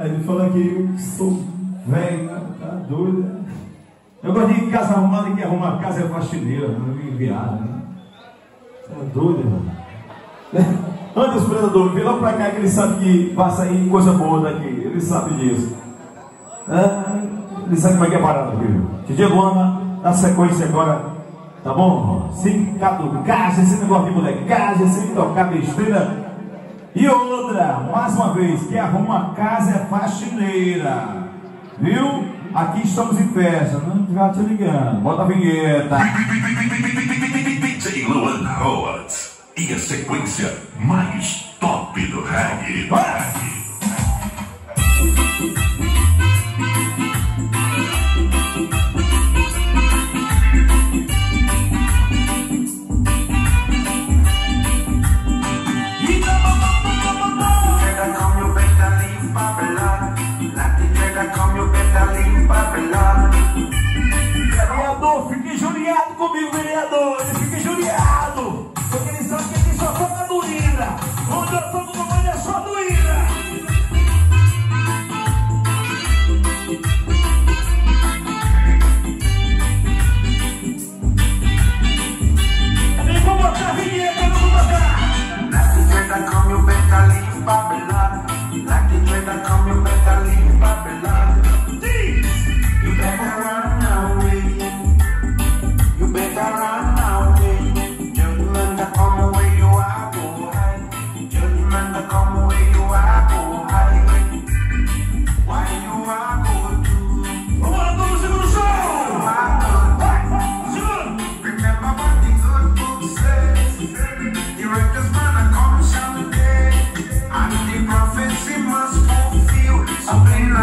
Ele fala que eu sou velho, tá doido. Né? Eu gosto de casa arrumada que arruma a casa é faxineira, né? não é enviada, né? Você é doido, irmão. Antes, predador, vem lá pra cá que ele sabe que vai sair coisa boa daqui. Ele sabe disso. É? Ele sabe como é que é parado, filho. DJ Luana, na sequência agora. Tá bom? Sindicato, caixa, esse negócio de molecagem, caixa, sem tocar besteira. E outra, mais uma vez, que arruma casa é faxineira. Viu? Aqui estamos em festa, não já te ligando. Bota a vinheta. Luan Howard. E a sequência mais top do reggae.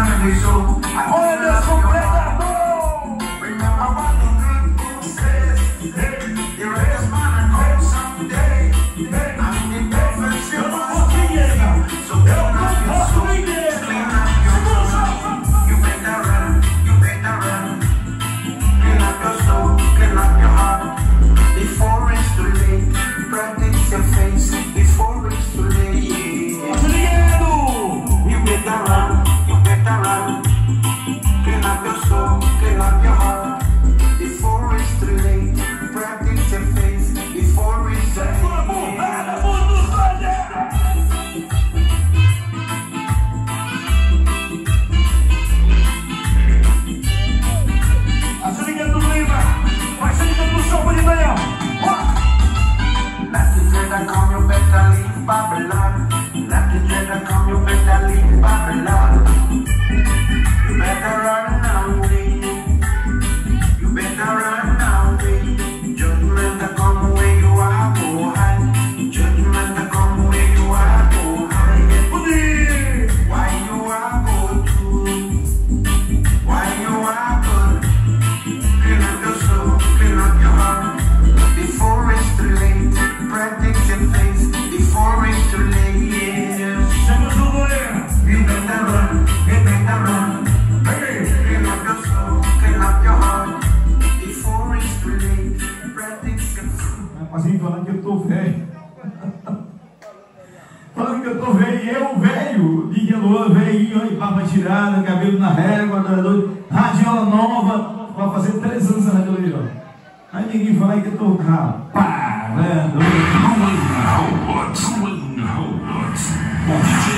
I understand. Coroa, veio aí, papa tirada, cabelo na régua, adorador, é radiola nova, vai fazer três anos essa radiola aí, ó. Aí ninguém fala que tocar. Né? Doido. Doido.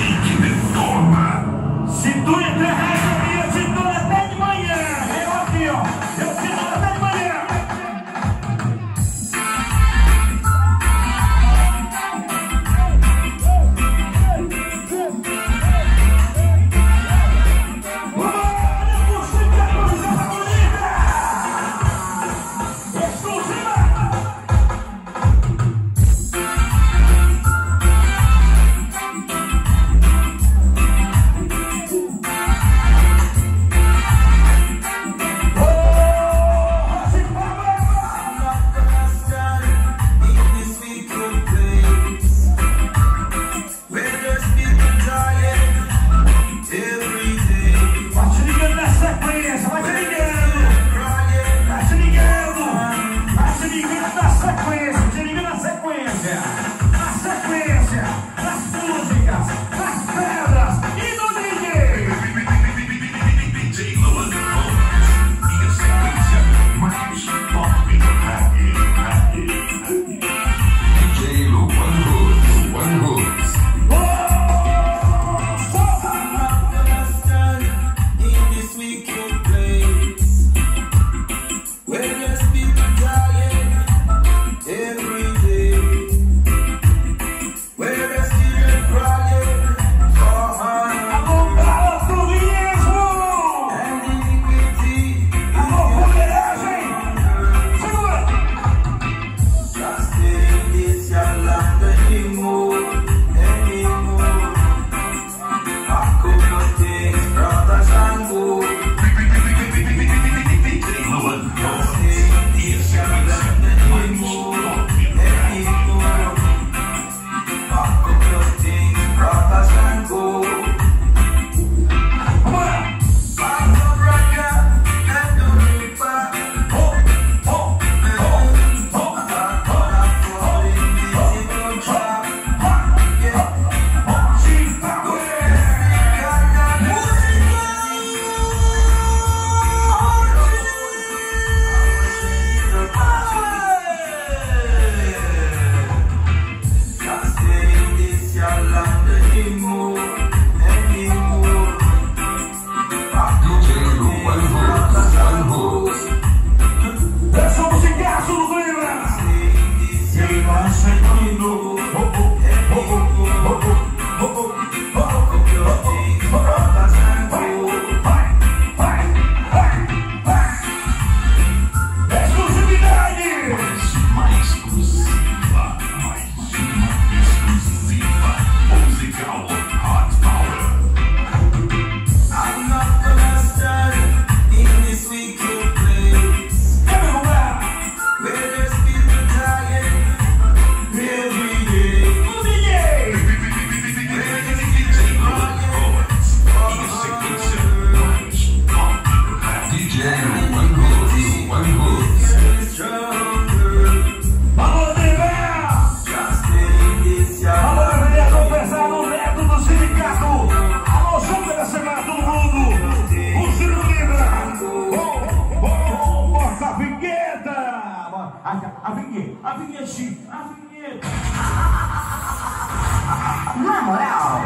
Na moral,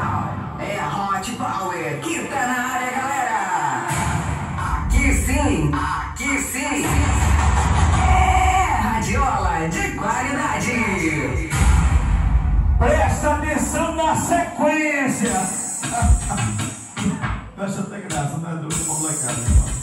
é Hot Power que tá na área, galera. Aqui sim, aqui sim. É radiola de qualidade. Presta atenção na sequência. Eu acho até graça, não é dúvida, molecada.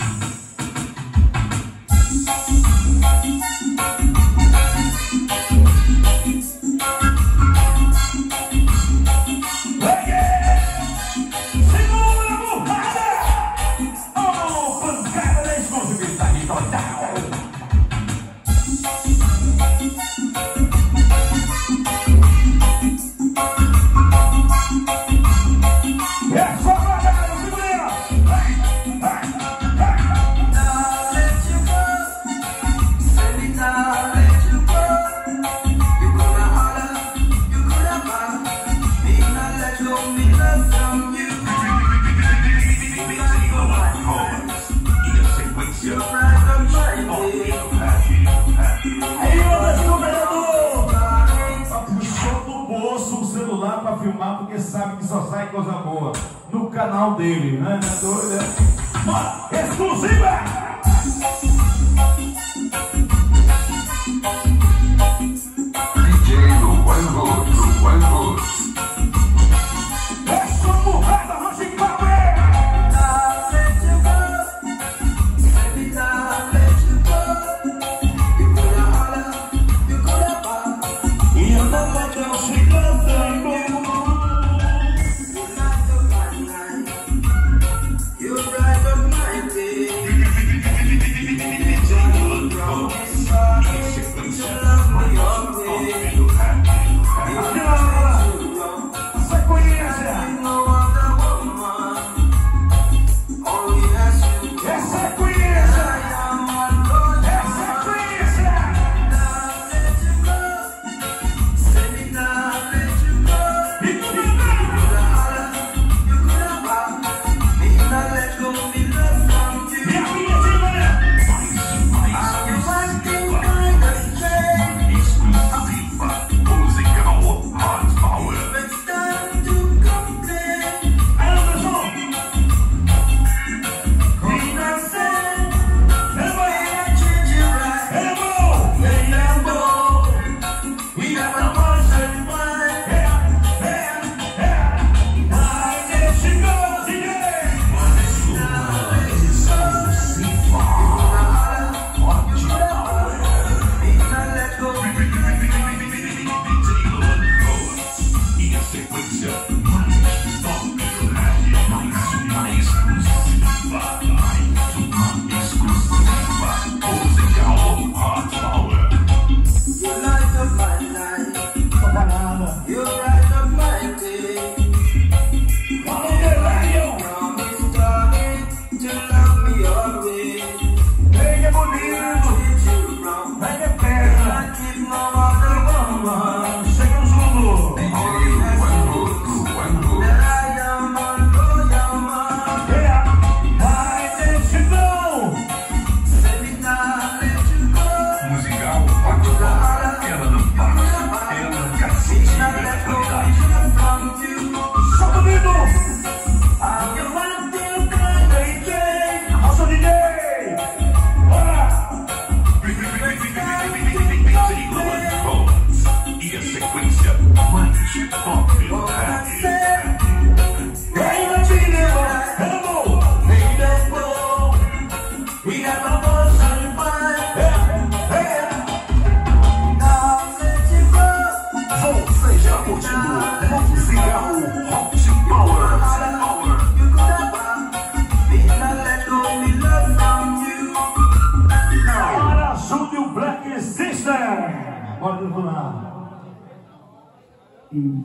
em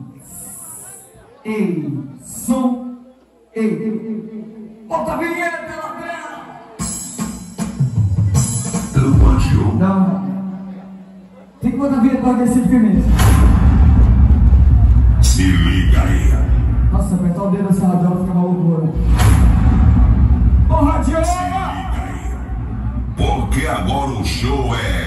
som, em bota a vinheta pela tela. Pelo Pancho. Não. Tem que botar a vinheta para descer de firmeza. Se liga aí. Nossa, apertar o dedo nessa radiola fica maluco agora. Ô, radiola! Se liga aí. Porque agora o show é.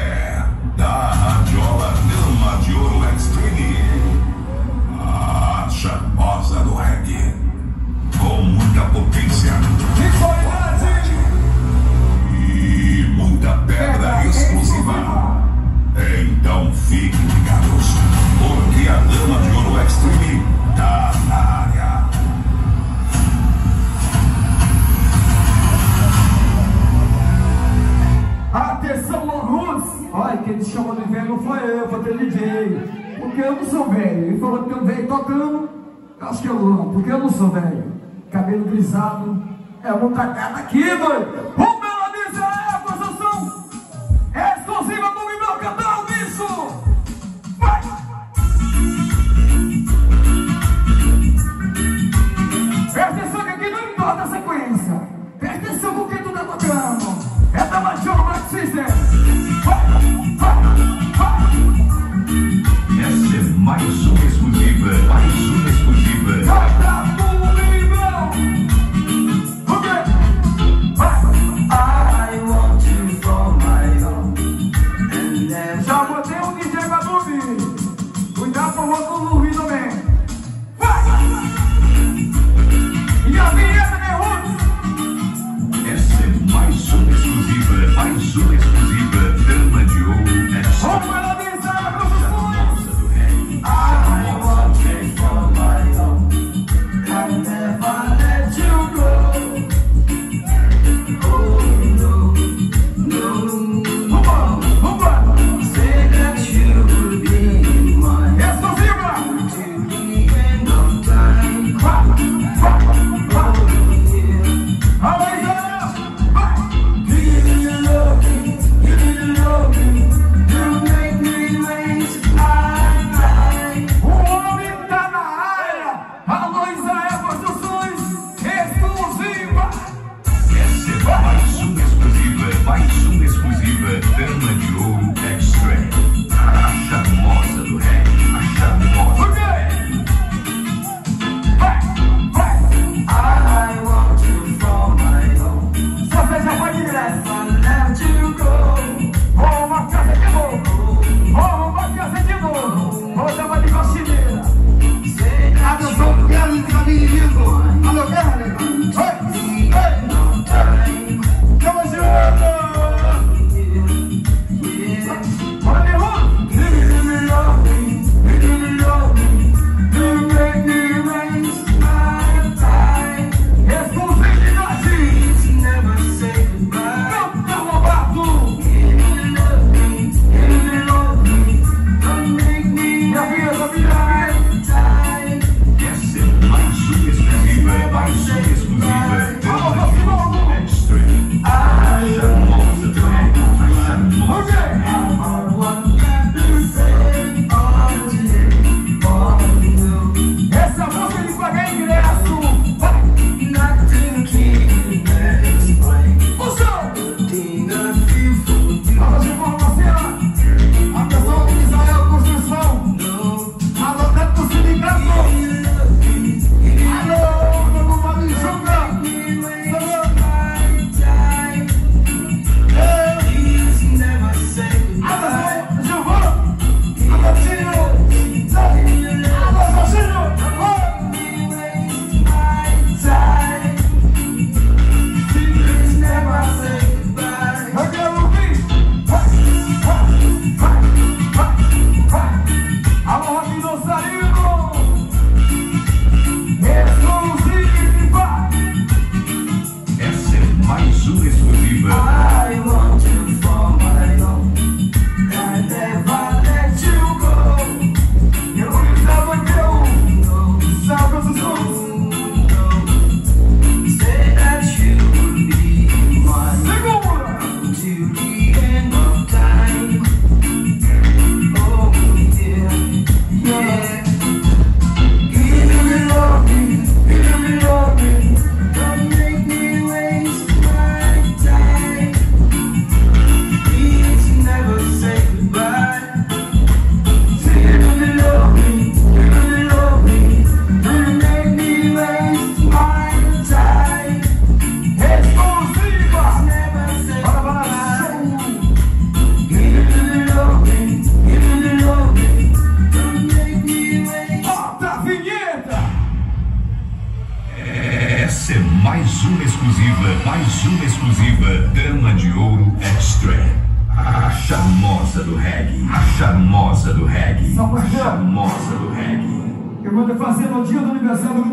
Porque eu não sou velho. Cabelo grisado é uma tacada aqui, doido.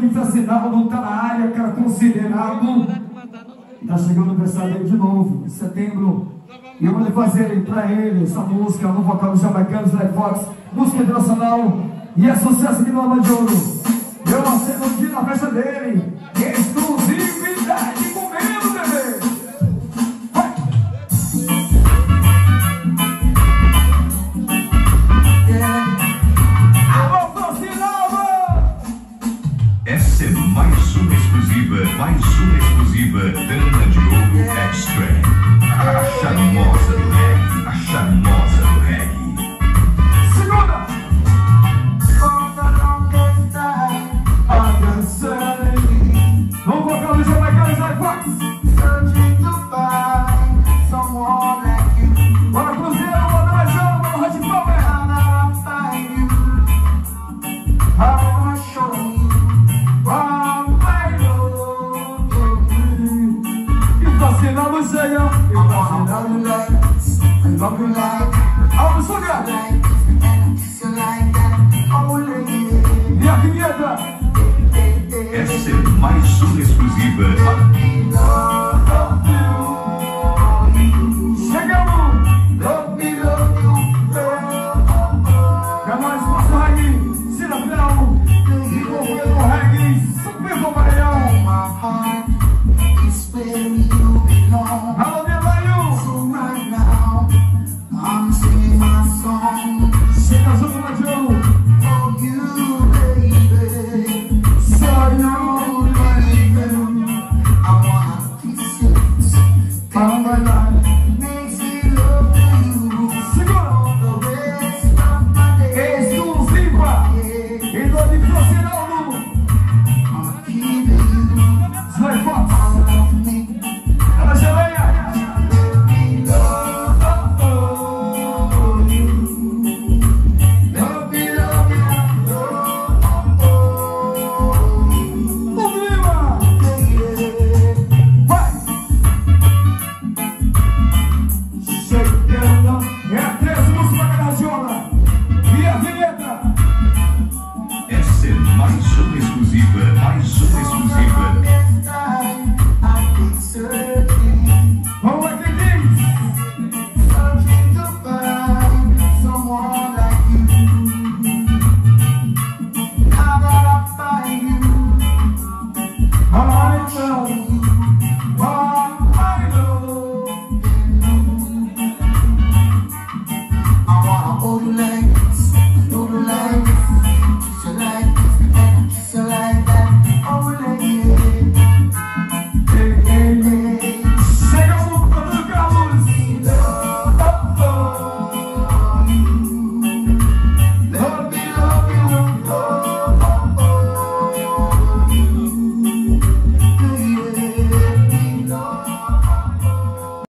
está assinado, não está na área, cara, considerado. Está chegando o aniversário de novo, em setembro. E eu vou fazer para ele essa música, no vocal dos jamaicanos, Fox, música internacional. E é sucesso de Nova de Ouro. Eu nasci no dia da festa dele. Dama de Ouro Extra. A charmosa